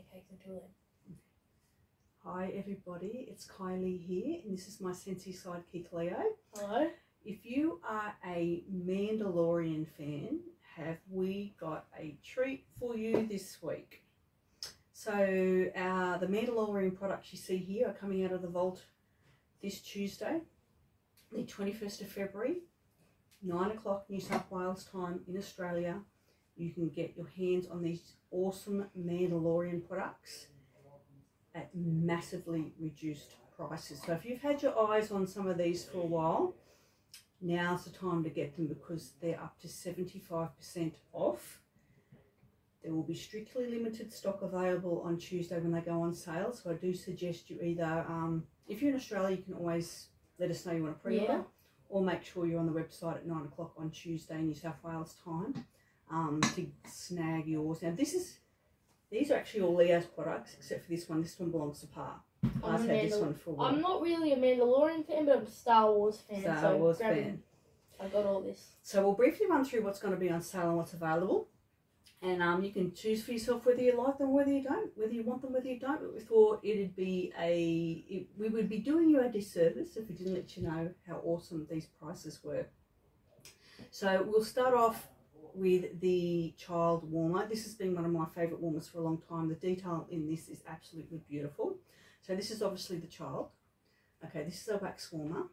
pancakes until then. Hi everybody, it's Kylie here, and this is my Scentsy sidekick Leo. Hello. If you are a Mandalorian fan, have we got a treat for you this week? So, uh, the Mandalorian products you see here are coming out of the vault this Tuesday, the 21st of February, 9 o'clock New South Wales time in Australia. You can get your hands on these awesome Mandalorian products at massively reduced prices. So, if you've had your eyes on some of these for a while, now's the time to get them because they're up to 75% off. There will be strictly limited stock available on Tuesday when they go on sale. So I do suggest you either, um, if you're in Australia, you can always let us know you want to pre-order, Yeah. or make sure you're on the website at nine o'clock on Tuesday, New South Wales time, um, to snag yours. Now this is, these are actually all Leo's products except for this one. This one belongs to Pa. Pa's I'm had this one for a while. I'm not really a Mandalorian fan, but I'm a Star Wars fan. Star so Wars fan. I got all this. So we'll briefly run through what's going to be on sale and what's available. And um, you can choose for yourself whether you like them whether you don't, whether you want them, whether you don't. But we thought it'd be a, it, we would be doing you a disservice if we didn't let you know how awesome these prices were. So we'll start off with the child warmer. This has been one of my favourite warmers for a long time. The detail in this is absolutely beautiful. So this is obviously the child. Okay, this is a wax warmer.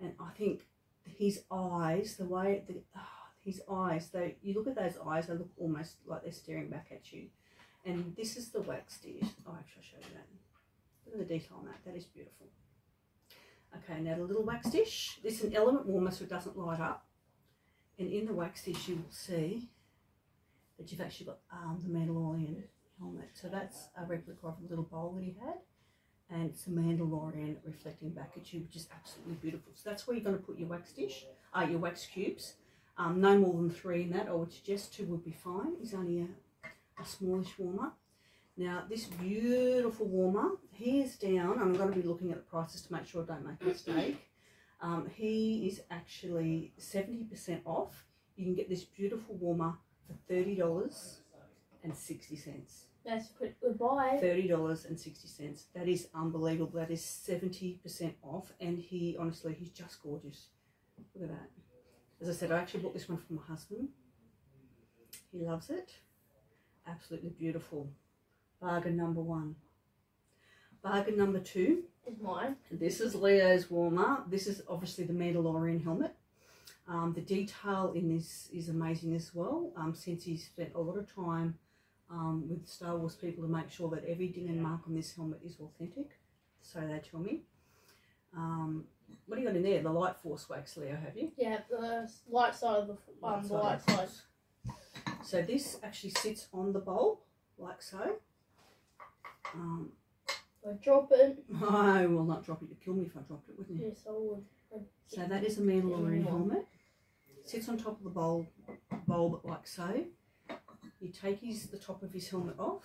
And I think his eyes, the way ah, his eyes, they you look at those eyes, they look almost like they're staring back at you. And this is the wax dish. Oh, actually, I'll show you that. Look at the detail on that. That is beautiful. Okay, now the little wax dish. This is an element warmer, so it doesn't light up. And in the wax dish, you will see that you've actually got um, the Mandalorian helmet. So that's a replica of a little bowl that he had and it's a Mandalorian reflecting back at you, which is absolutely beautiful. So that's where you're going to put your wax dish, uh, your wax cubes. Um, no more than three in that. I would suggest two would be fine. It's only a, a smallish warmer. Now this beautiful warmer, he is down. I'm going to be looking at the prices to make sure I don't make a mistake. Um, he is actually 70% off. You can get this beautiful warmer for $30 and 60 cents. That's pretty good goodbye. Thirty dollars and sixty cents. That is unbelievable. That is seventy percent off, and he honestly, he's just gorgeous. Look at that. As I said, I actually bought this one for my husband. He loves it. Absolutely beautiful. Bargain number one. Bargain number two. Is mine. This is Leo's warmer. This is obviously the Mandalorian helmet. Um, the detail in this is amazing as well. Um, Scentsy's spent a lot of time um, with Star Wars people to make sure that every ding and mark on this helmet is authentic. So they tell me. Um, what do you got in there? The Light Force wax, Leo, have you? Yeah, the light side of the um, the light Light side. So this actually sits on the bowl, like so. Um, I drop it. I will not drop it. You'd kill me if I dropped it, wouldn't you? Yes, I would. I'd So that is a Mandalorian helmet. Sits on top of the bowl, bulb like so. You take his the top of his helmet off,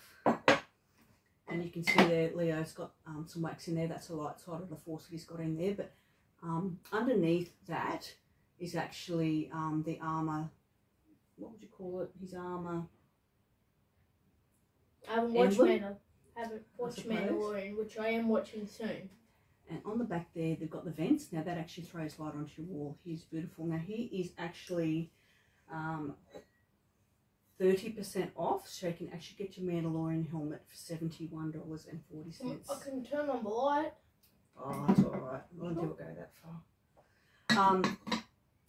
and you can see there Leo's got um, some wax in there. That's the light side of the force that he's got in there. But um, underneath that is actually um, the armor. What would you call it? His armor. I haven't watched? Haven't watched. Mandalorian, which I am watching soon. And on the back there, they've got the vents. Now that actually throws light onto your wall. He's beautiful. Now he is actually um, 30% off, so you can actually get your Mandalorian helmet for $71.40. I can turn on the light. Oh, that's all right. I won't do it go that far. Um,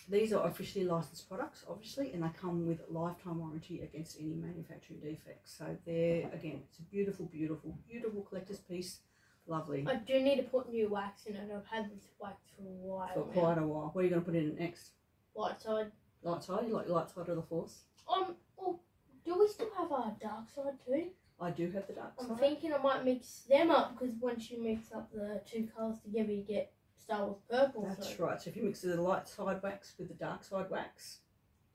these are officially licensed products, obviously, and they come with lifetime warranty against any manufacturing defects. So they're, again, it's a beautiful, beautiful, beautiful collector's piece. Lovely. I do need to put new wax in it. I've had this wax for a while. For now. quite a while. What are you going to put in it next? Light side. Light side? You like light side of the force? Um. Well, do we still have our dark side too? I do have the dark side. I'm thinking I might mix them up because once you mix up the two colours together, you get Star Wars purple. That's so right. So if you mix the light side wax with the dark side wax,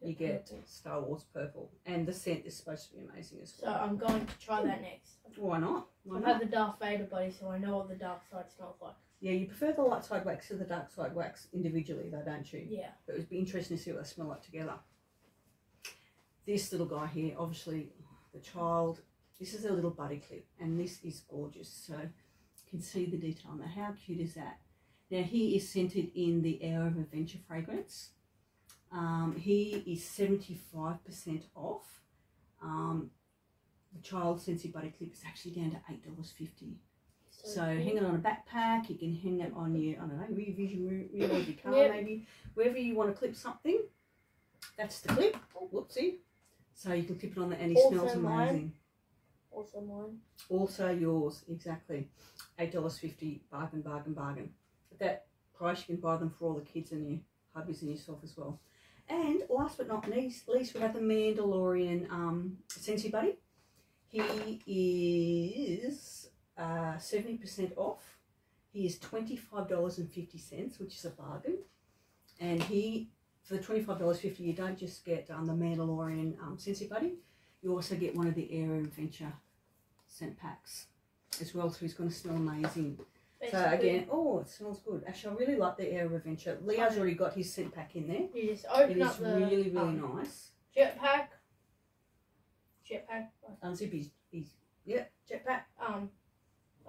you get purple. Star Wars purple. And the scent is supposed to be amazing as well. So. I'm going to try that next. Why not? Why I've not? had the Darth Vader buddy, so I know what the dark side smells like. Yeah, you prefer the light side wax to the dark side wax individually, though, don't you? Yeah. But it would be interesting to see what they smell like together. This little guy here, obviously, the child. This is a little buddy clip, and this is gorgeous. So you can see the detail on that. How cute is that? Now he is scented in the Air of Adventure fragrance. Um, he is 75% off. Um, the child Scentsy Buddy Clip is actually down to $8.50. So, cute. hang it on a backpack, you can hang it on your, I don't know, rear vision of your car Yep. maybe. Wherever you want to clip something, that's the clip. Oh, whoopsie. So you can clip it on there and he Also smells mine. amazing. Also mine. Also yours, exactly. $8.50, bargain, bargain, bargain. At that price, you can buy them for all the kids and your hubbies and yourself as well. And last but not least, least we have the Mandalorian um, Scentsy Buddy. He is uh, 70% off. He is $25.50, which is a bargain. And he, for the $25.50, you don't just get um, the Mandalorian um, Scentsy Buddy, you also get one of the Air Adventure scent packs as well, so he's going to smell amazing. So Basically, again, oh, it smells good. Actually, I really like the Air of Adventure. Leo's already got his scent pack in there. you just It open is up the really, really um, nice. jetpack. Jetpack. Unzip his, his yeah, jetpack. Um,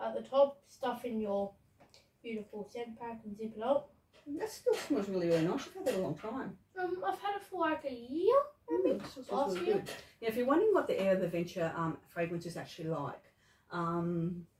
at the top, stuff in your beautiful scent pack and zip it up. That still smells really, really nice. You've had that a long time. Um, I've had it for like a year. Maybe. Mm, it last really year. good. Now, if you're wondering what the Air of Adventure um, fragrance is actually like, um, it,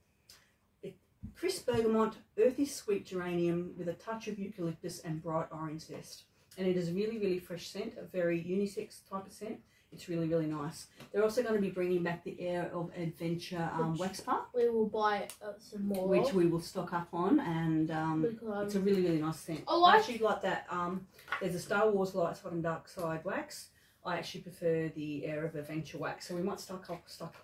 crisp bergamot, earthy sweet geranium with a touch of eucalyptus and bright orange zest. And it is a really, really fresh scent, a very unisex type of scent. It's really, really nice. They're also going to be bringing back the Air of Adventure um, wax bar, We will buy uh, some more. which we will stock up on. And um, it's a really, really nice scent. I I, actually like that. Um, there's a Star Wars Light Side and Dark Side wax. I actually prefer the Air of Adventure wax, so we might stock up, stock,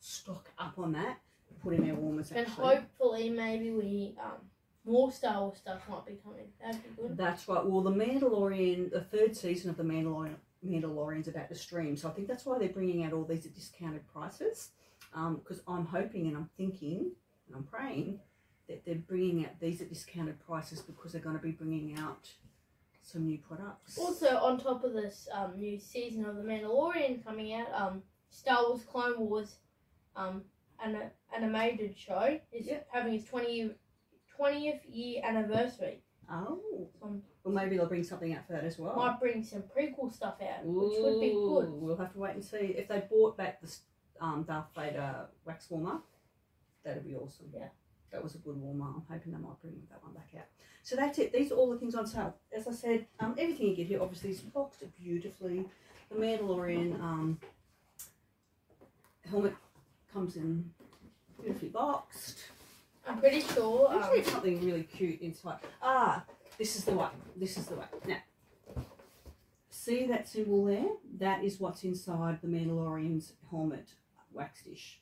stock up on that. Put in our warmers and actually. hopefully maybe we um more Star Wars stuff might be coming. That'd be good. That's right. Well, the Mandalorian, the third season of the Mandalorian, Mandalorian's about to stream, so I think that's why they're bringing out all these at discounted prices. Um because I'm hoping and I'm thinking and I'm praying that they're bringing out these at discounted prices because they're going to be bringing out some new products. Also, on top of this um, new season of The Mandalorian coming out, um, Star Wars Clone Wars, um, an animated show is Yeah. having its 20, 20th year anniversary. Oh, Um, well, maybe they'll bring something out for that as well. Might bring some prequel stuff out, which would be good. We'll have to wait and see if they brought back the um, Darth Vader wax warmer. That'd be awesome. Yeah. that was a good warmer. I'm hoping they might bring that one back out. So that's it. These are all the things on sale. As I said, um, everything you get here obviously is boxed beautifully. The Mandalorian um, helmet comes in beautifully boxed. I'm pretty sure. Um, it's something really cute inside. Ah, this is the way. This is the way. Now, see that symbol there? That is what's inside the Mandalorian's helmet wax dish.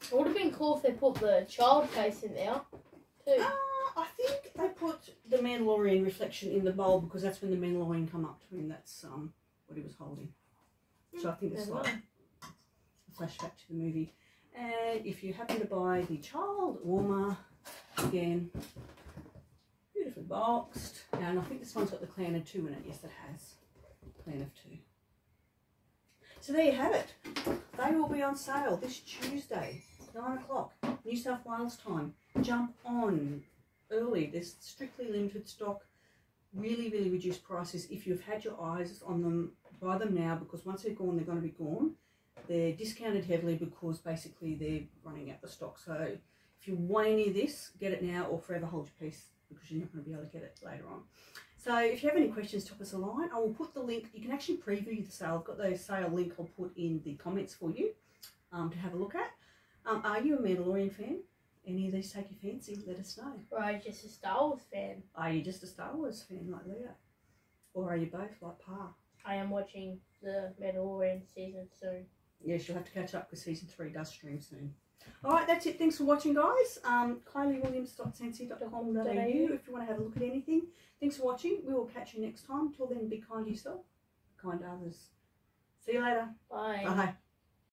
it would have been cool if they put the child face in there, too. Ah, I think they put the Mandalorian reflection in the bowl because that's when the Mandalorian come up to him. That's um what he was holding. So I think it's like a flashback to the movie. And if you happen to buy the child warmer, again, beautifully boxed. And I think this one's got the Clan of Two in it. Yes, it has. Clan of Two. So there you have it. They will be on sale this Tuesday, 9 o'clock, New South Wales time. Jump on early. There's strictly limited stock, really, really reduced prices. If you've had your eyes on them, buy them now because once they're gone, they're going to be gone. They're discounted heavily because basically they're running out the stock. So if you want any of this, get it now or forever hold your peace because you're not going to be able to get it later on. So if you have any questions, drop us a line. I will put the link. You can actually preview the sale. I've got the sale link. I'll put in the comments for you um, to have a look at. Um, are you a Mandalorian fan? Any of these take your fancy? Let us know. Or I'm just a Star Wars fan. Are you just a Star Wars fan like Leo? Or are you both like Pa? I am watching the Mandalorian season soon. Yes, you'll have to catch up because season three does stream soon. All right, that's it. Thanks for watching, guys. Um, KylieWilliams.scentsy.com.au if you want to have a look at anything. Thanks for watching. We will catch you next time. Till then, be kind to yourself, be kind to others. See you later. Bye. Bye.